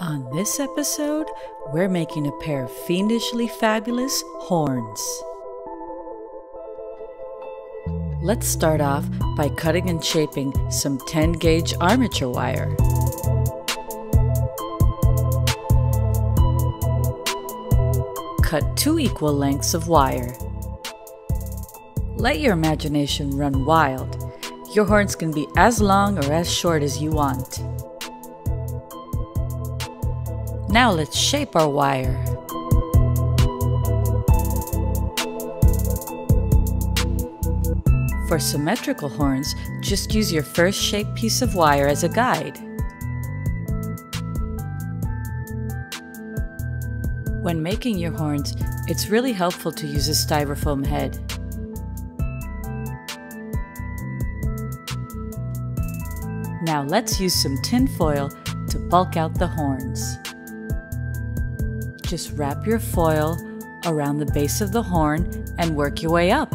On this episode, we're making a pair of fiendishly fabulous horns. Let's start off by cutting and shaping some 10 gauge armature wire. Cut two equal lengths of wire. Let your imagination run wild. Your horns can be as long or as short as you want. Now let's shape our wire. For symmetrical horns, just use your first shaped piece of wire as a guide. When making your horns, it's really helpful to use a styrofoam head. Now let's use some tin foil to bulk out the horns. Just wrap your foil around the base of the horn and work your way up.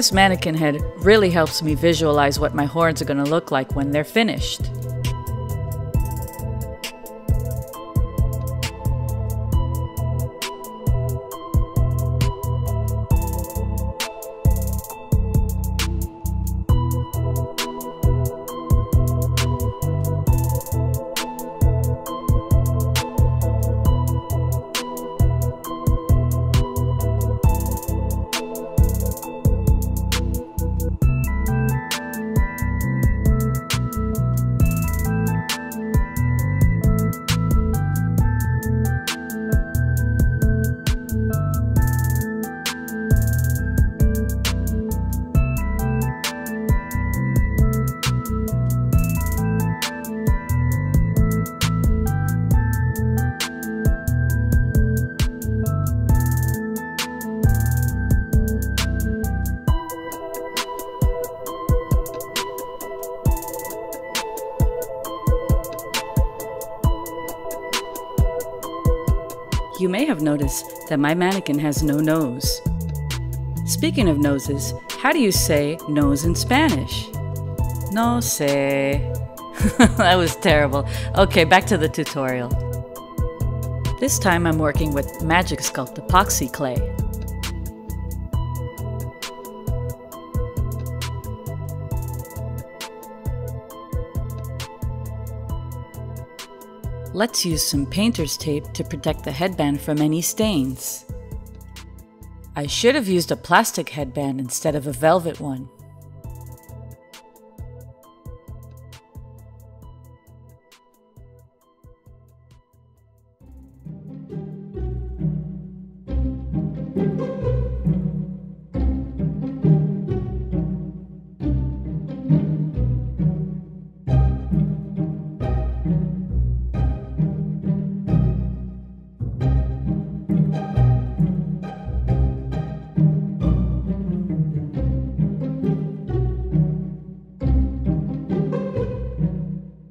This mannequin head really helps me visualize what my horns are going to look like when they're finished. That my mannequin has no nose. Speaking of noses, how do you say nose in Spanish? No sé. that was terrible. Okay, back to the tutorial. This time I'm working with Magic Sculpt epoxy clay. Let's use some painter's tape to protect the headband from any stains. I should have used a plastic headband instead of a velvet one.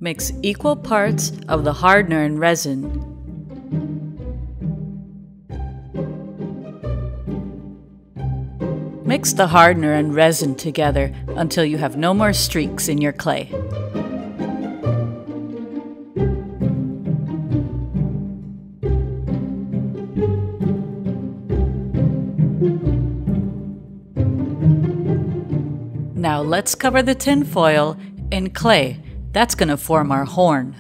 Mix equal parts of the hardener and resin. Mix the hardener and resin together until you have no more streaks in your clay. Now let's cover the tin foil in clay that's going to form our horn.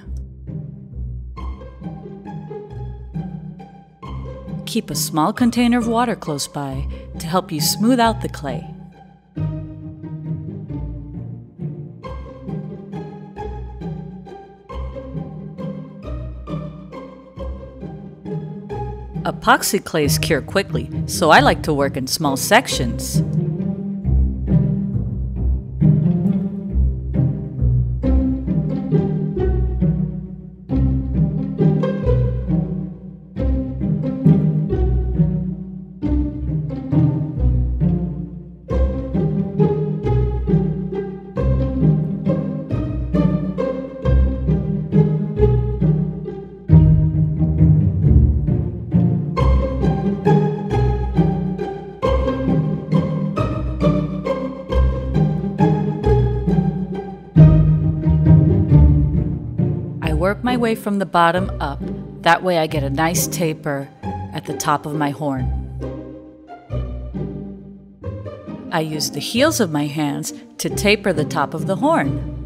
Keep a small container of water close by to help you smooth out the clay. Epoxy clays cure quickly, so I like to work in small sections. Way from the bottom up. That way I get a nice taper at the top of my horn. I use the heels of my hands to taper the top of the horn.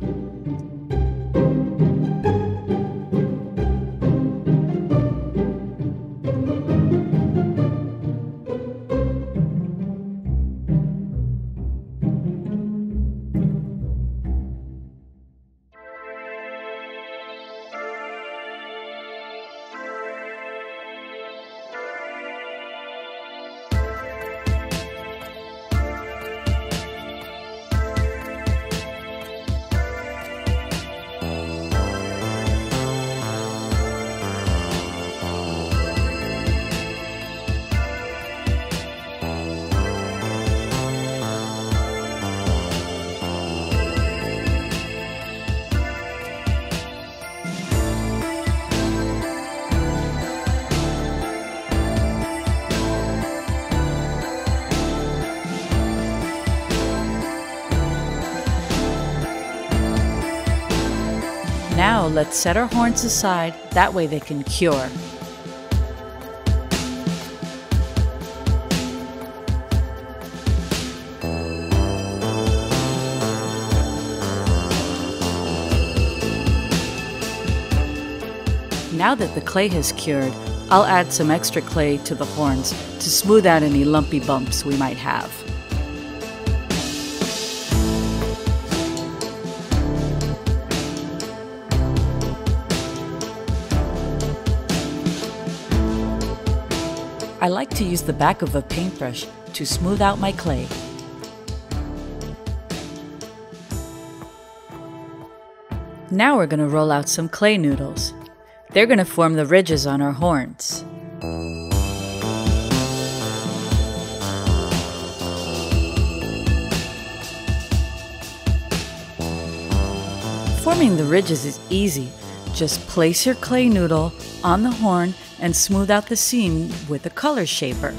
Now let's set our horns aside, that way they can cure. Now that the clay has cured, I'll add some extra clay to the horns to smooth out any lumpy bumps we might have. I like to use the back of a paintbrush to smooth out my clay. Now we're going to roll out some clay noodles. They're going to form the ridges on our horns. Forming the ridges is easy. Just place your clay noodle on the horn and smooth out the seam with a color shaper.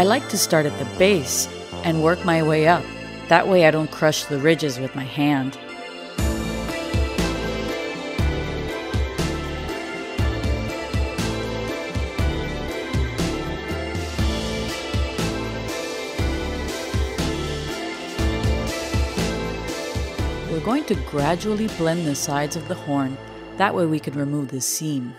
I like to start at the base and work my way up. That way I don't crush the ridges with my hand. We're going to gradually blend the sides of the horn. That way we can remove the seam.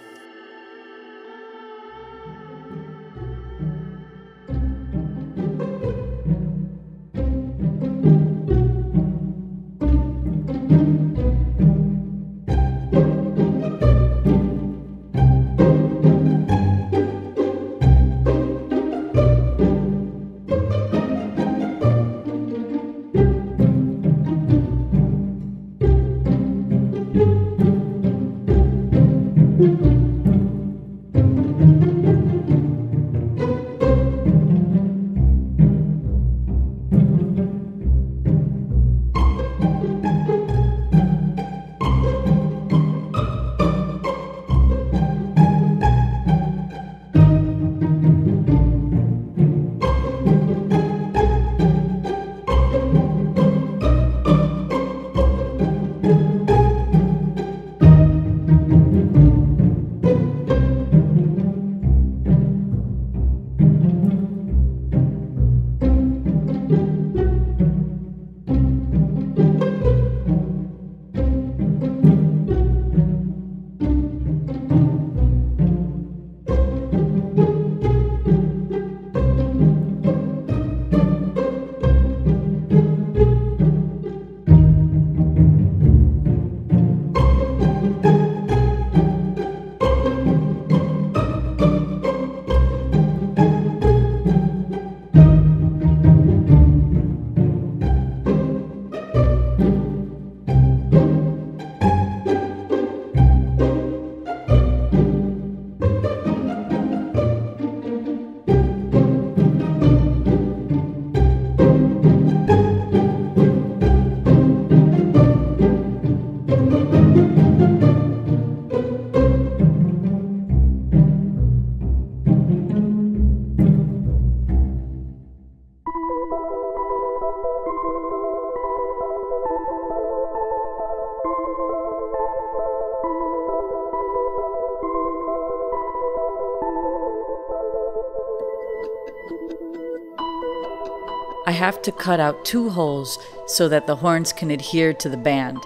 Have to cut out two holes so that the horns can adhere to the band.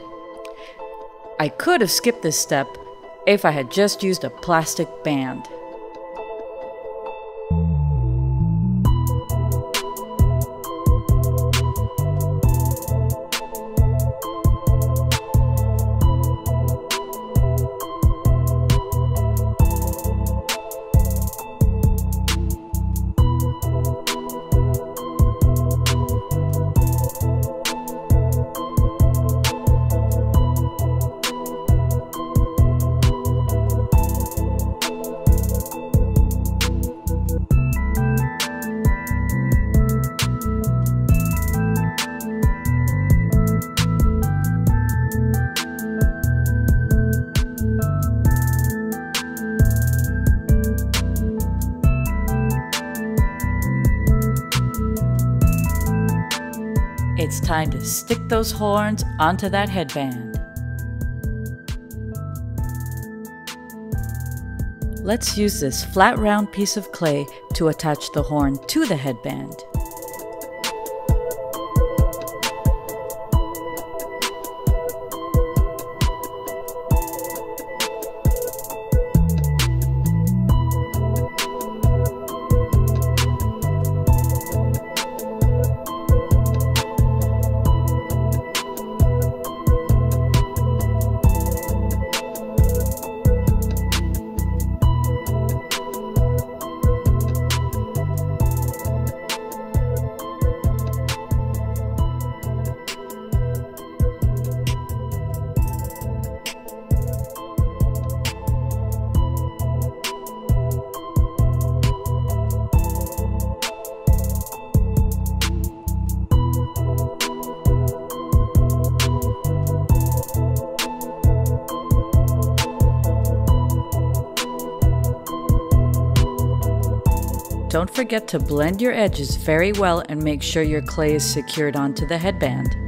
I could have skipped this step if I had just used a plastic band. Stick those horns onto that headband. Let's use this flat round piece of clay to attach the horn to the headband. Don't forget to blend your edges very well and make sure your clay is secured onto the headband.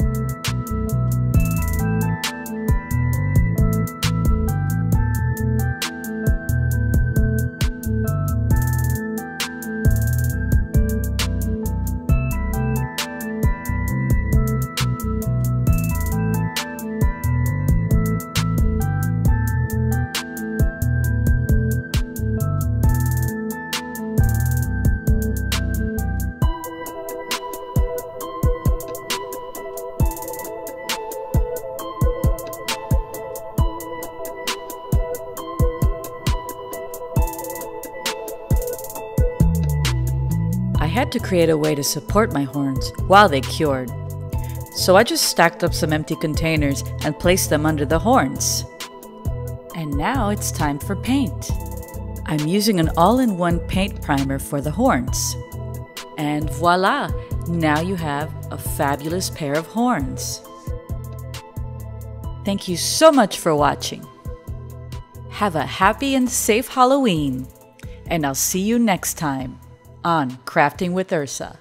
Create a way to support my horns while they cured. So I just stacked up some empty containers and placed them under the horns. And now it's time for paint. I'm using an all-in-one paint primer for the horns. And voila! Now you have a fabulous pair of horns. Thank you so much for watching. Have a happy and safe Halloween, and I'll see you next time on Crafting with Ursa.